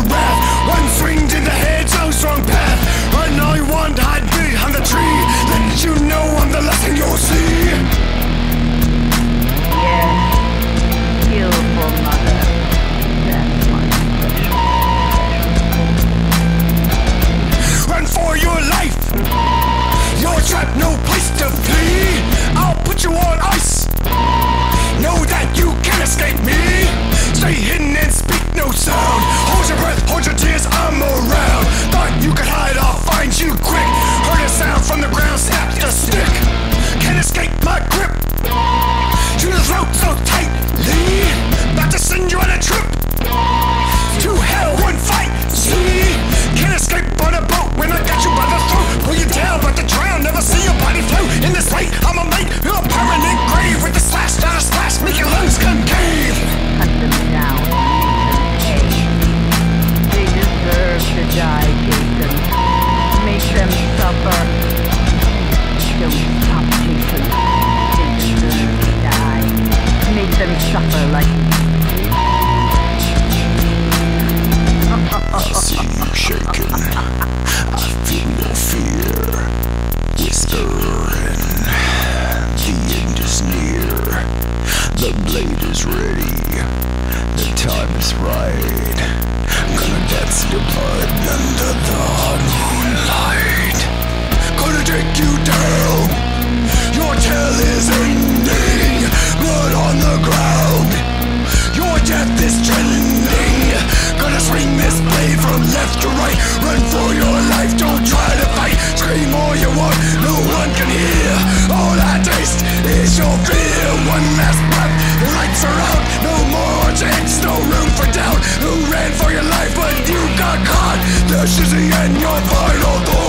the is ready. The time is right. Gonna dance your blood under the moonlight. Gonna take you down. Your tale is ending. Blood on the ground. Your death is trending. Gonna swing this blade from left to right. Run for your This is the end, your final thought.